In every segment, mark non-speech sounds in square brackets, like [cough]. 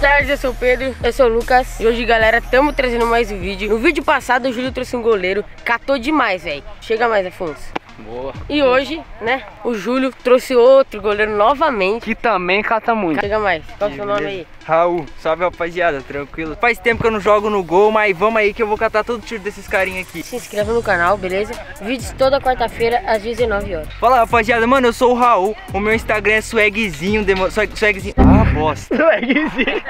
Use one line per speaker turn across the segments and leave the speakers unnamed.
tarde, eu sou o Pedro, eu sou o Lucas E hoje, galera, estamos trazendo mais um vídeo No vídeo passado, o Júlio trouxe um goleiro Catou demais, velho Chega mais, Afonso
Boa.
E hoje, né, o Júlio trouxe outro goleiro novamente.
Que também cata muito.
Chega mais. Qual o seu nome aí?
Raul. Salve, rapaziada. Tranquilo. Faz tempo que eu não jogo no gol, mas vamos aí que eu vou catar todo tiro desses carinha aqui.
Se inscreva no canal, beleza? Vídeos toda quarta-feira às 19 horas.
Fala, rapaziada. Mano, eu sou o Raul. O meu Instagram é swagzinho. Demo... Swagzinho. Bosta.
Swagzinho.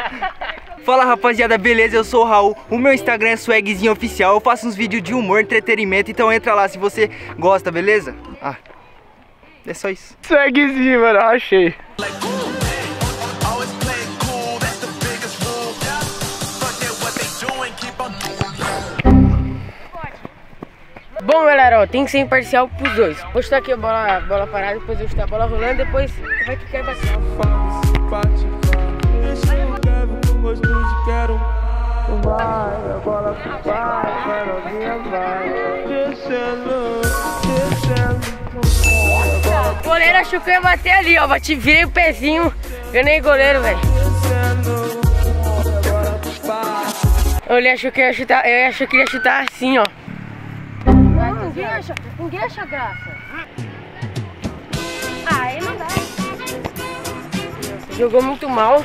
Fala rapaziada, beleza? Eu sou o Raul, o meu Instagram é swagzinho oficial Eu faço uns vídeos de humor, entretenimento, então entra lá se você gosta, beleza? Ah, é só isso
Swagzinho, mano, achei
Bom galera, ó, tem que ser imparcial pros dois Vou chutar aqui a bola, bola parada, depois eu chutar a bola rolando Depois vai que quer Vai, a bola pro pai, vai vai Descendo, descendo O goleiro achou que eu ia bater ali, ó. Bati, virei o pezinho. Ganhei goleiro, velho. Ele achou que ia chutar, eu achei que ia chutar assim, ó. Ninguém acha, ninguém acha graça. Ah, aí não dá. Jogou muito mal.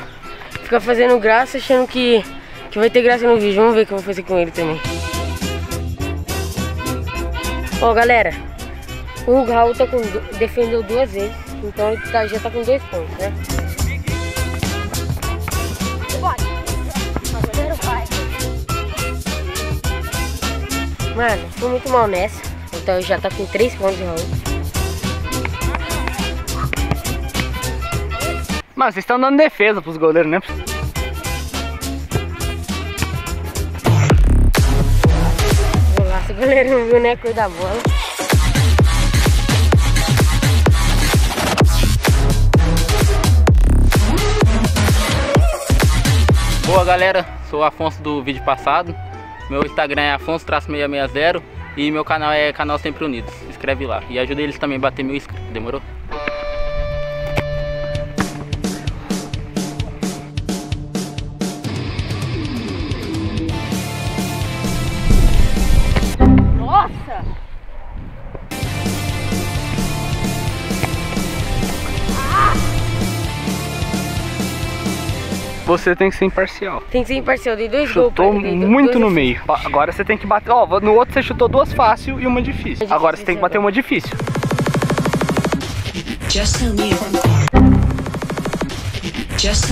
Fica fazendo graça achando que, que vai ter graça no vídeo. Vamos ver o que eu vou fazer com ele também. Ó, galera, o Raul tá com, defendeu duas vezes, então ele tá, já tá com dois pontos, né? Mano, foi muito mal nessa. Então já tá com três pontos de Raul.
Mano, vocês estão dando defesa pros goleiros, né?
Golaço, o goleiro viu cor da bola.
Boa galera, sou Afonso do vídeo passado. Meu Instagram é afonso-660 e meu canal é canal Sempre Unidos. Inscreve lá e ajuda eles também a bater mil inscritos, demorou? Você tem que ser imparcial.
Tem que ser imparcial, dei dois
Chutou gols. Chutou muito dois no meio. Agora você tem que bater. Ó, no outro você chutou duas fácil e uma difícil. É Agora você tem que bater uma difícil. Just tell me. Just.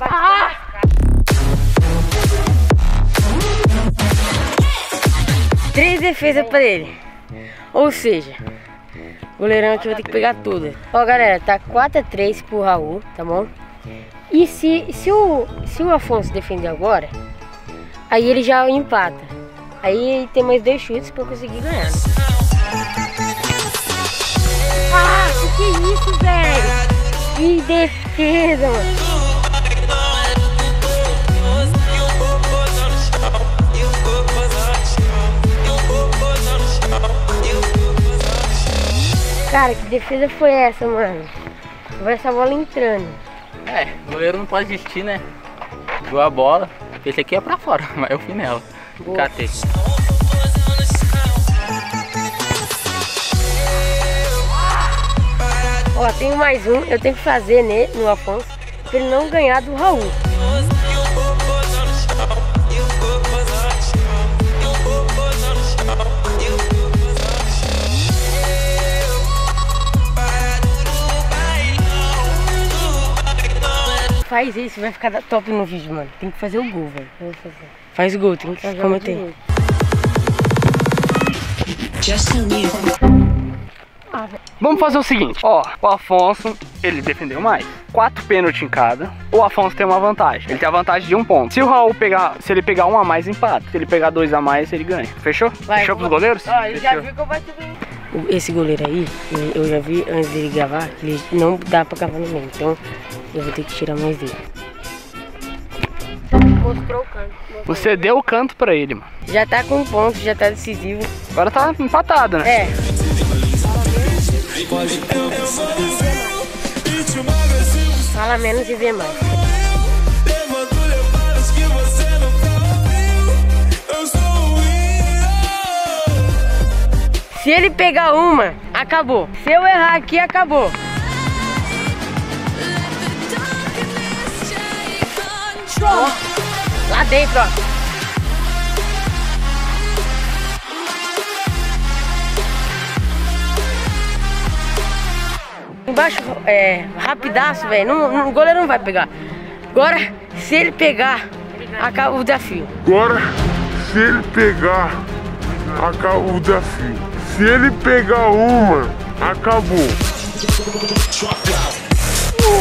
Ah!
Três defesas pra ele. Ou seja, o goleirão aqui vai ter que pegar tudo. Ó, galera, tá 4x3 pro Raul, tá bom? E se, se, o, se o Afonso defender agora, aí ele já empata. Aí tem mais dois chutes eu conseguir ganhar. Ah, que é isso, velho? Que defesa, mano. Cara, que defesa foi essa, mano? Vai essa bola entrando.
É, o goleiro não pode desistir, né? Viu a bola. Esse aqui é pra fora, [laughs] mas eu fui nela. Catei.
Ó, tem mais um, eu tenho que fazer nele, no Afonso, pra ele não ganhar do Raul. Faz isso, vai ficar top no vídeo, mano. Tem que fazer o gol, velho. Faz o gol, tem que eu tenho.
Vamos fazer o seguinte, ó, o Afonso, ele defendeu mais. Quatro pênaltis em cada. O Afonso tem uma vantagem. Ele tem a vantagem de um ponto. Se o Raul pegar, se ele pegar um a mais, empata. Se ele pegar dois a mais, ele ganha. Fechou?
Vai,
Fechou pros goleiros?
Ó, ele já viu que eu bati bem. Esse goleiro aí, eu já vi antes dele gravar, ele não dá pra cavar no meio. Então, eu vou ter que tirar mais dele. Mostrou o canto. Mostrou
Você deu o canto pra ele, mano.
Já tá com um ponto, já tá decisivo.
Agora tá empatado, né?
É. Fala menos e vê mais. Se ele pegar uma, acabou. Se eu errar aqui, acabou. Lá dentro, ó. Embaixo, é, rapidaço, velho. O goleiro não vai pegar. Agora, se ele pegar, acaba o desafio.
Agora, se ele pegar, acaba o desafio. Se ele pegar uma, acabou.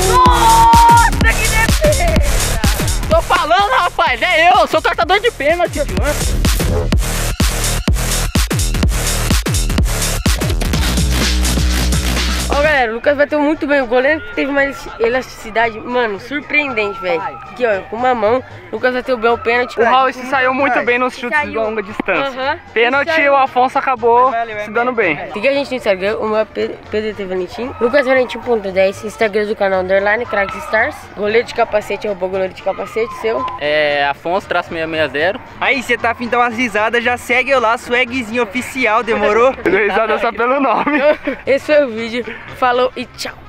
Nossa, que defesa!
Tô falando, rapaz, é eu, sou tratador de pênalti,
Ó, galera, o Lucas bateu muito bem. O goleiro teve uma elasticidade, mano, surpreendente, velho. Aqui, ó, com uma mão, o Lucas bateu bem o pênalti.
O Raul se saiu muito bem nos chutes de longa distância. Pênalti,
Saiu.
o Afonso acabou se dando bem.
Siga a gente no Instagram, o meu é PDT Valentim, Lucas Valentim.10, Instagram do canal Underline Cracks Stars, goleiro de capacete, arroba goleiro de capacete, seu.
É Afonso, traço 660.
Aí, você tá afim de dar umas risadas, já segue eu lá, swagzinho oficial, demorou? [laughs]
Risada só pelo nome. [laughs]
Esse foi o vídeo, falou e tchau.